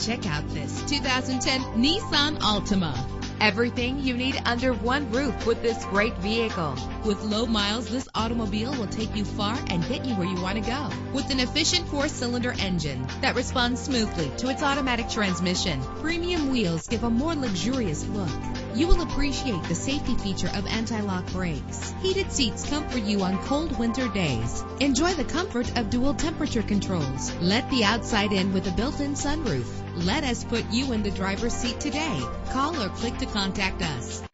Check out this 2010 Nissan Altima. Everything you need under one roof with this great vehicle. With low miles, this automobile will take you far and get you where you want to go. With an efficient four-cylinder engine that responds smoothly to its automatic transmission, premium wheels give a more luxurious look. You will appreciate the safety feature of anti-lock brakes. Heated seats comfort you on cold winter days. Enjoy the comfort of dual temperature controls. Let the outside in with a built-in sunroof. Let us put you in the driver's seat today. Call or click to contact us.